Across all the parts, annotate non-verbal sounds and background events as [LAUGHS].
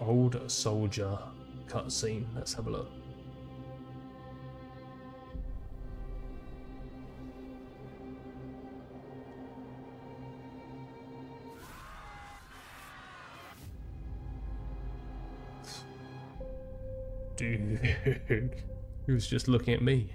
Old soldier cutscene. Let's have a look. Dude, [LAUGHS] he was just looking at me.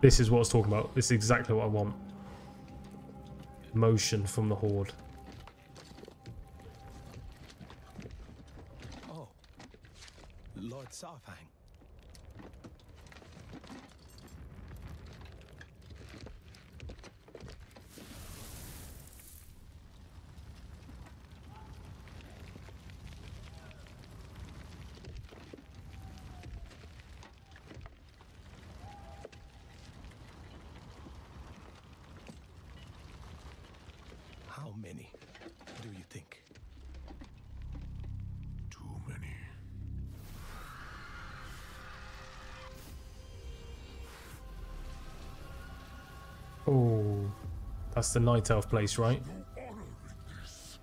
This is what I was talking about. This is exactly what I want. Motion from the Horde. Oh, Lord Saurfang. How many do you think? Too many. Oh, that's the Night Elf place, right? No honor in this.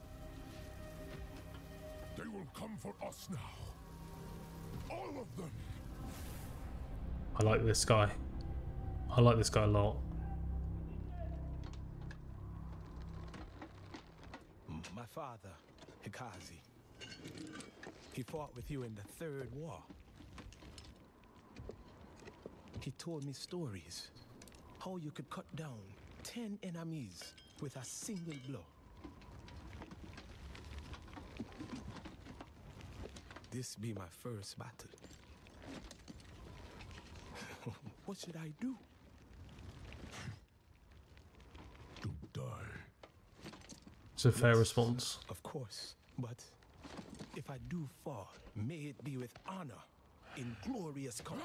They will come for us now. All of them. I like this guy. I like this guy a lot. My father, Hikazi. He fought with you in the Third War. He told me stories. How you could cut down ten enemies with a single blow. This be my first battle. [LAUGHS] what should I do? It's a fair Yes, response. Of course. But if I do fall, may it be with honor in glorious color.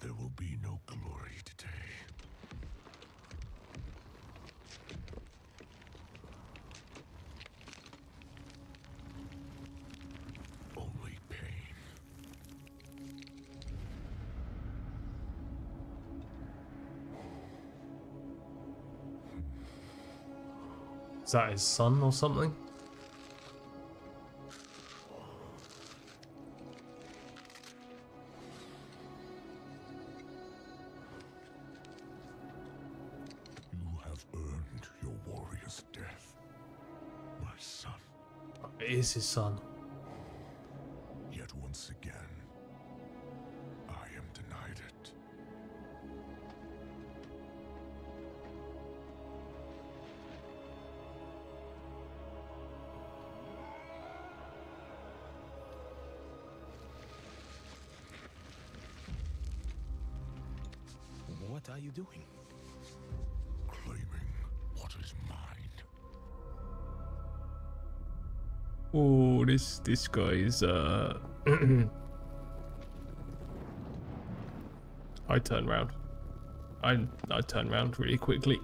There will be no glory today. Is that his son or something? You have earned your warrior's death, my son. It is his son. Yet once again, What are you doing? Claiming what is mine. Oh, this this guy is uh. [CLEARS THROAT] I turn round. I I turn round really quickly.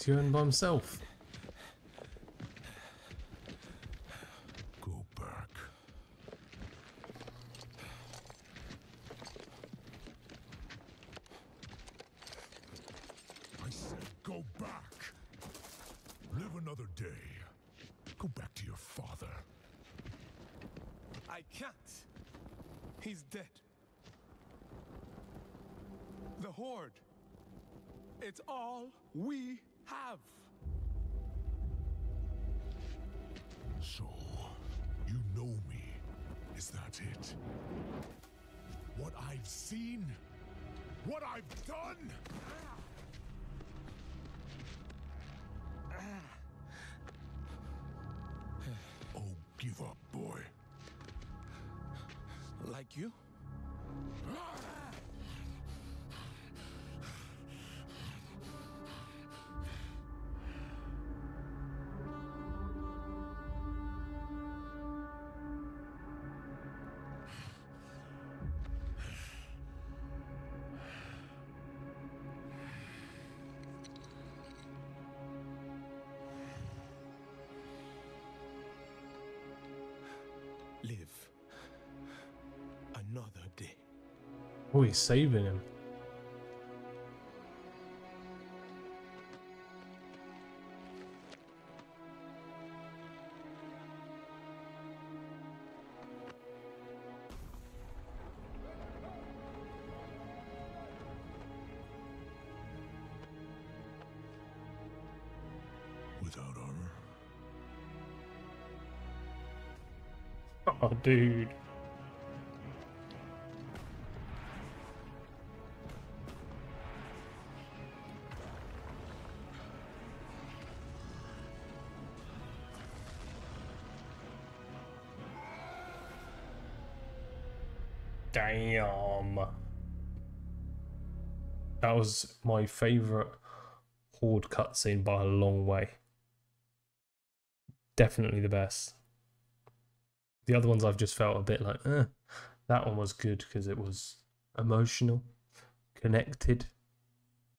Tyrion by himself. Go back. I said go back. Live another day. Go back to your father. I can't. He's dead. The Horde. It's all we have. So, you know me. Is that it? What I've seen? What I've done? Oh, give up, boy. Like you? Ah! Oh, he's saving him. Without armor, Oh, dude. Damn. That was my favourite Horde cutscene by a long way. Definitely the best. The other ones I've just felt a bit like, eh. That one was good because it was emotional, connected,